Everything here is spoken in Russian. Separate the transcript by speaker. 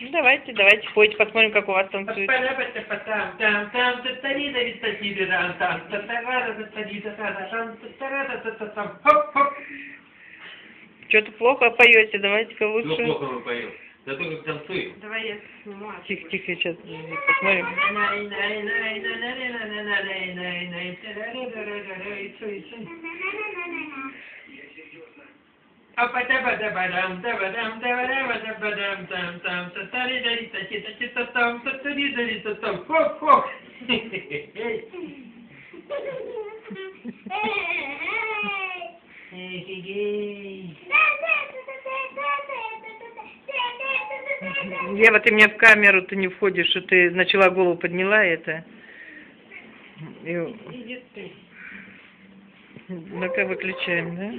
Speaker 1: Ну, давайте, давайте, пойте, посмотрим, как у вас танцует. Что-то плохо поете, давайте-ка
Speaker 2: Ну,
Speaker 1: лучше.
Speaker 2: плохо мы поем. Зато как танцуем.
Speaker 3: Давай я сниму.
Speaker 1: Тихо, тихо, сейчас посмотрим.
Speaker 2: Хоп-хоп.
Speaker 1: Ева, ты мне в камеру, ты не входишь, что ты начала голову подняла это. И... Ну-ка выключаем, да?